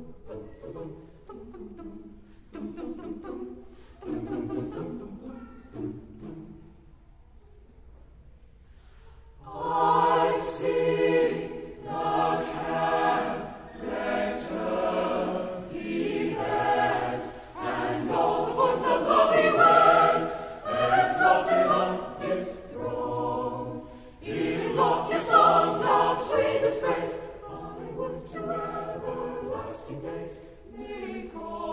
dum dum dum dum dum dum dum Nico.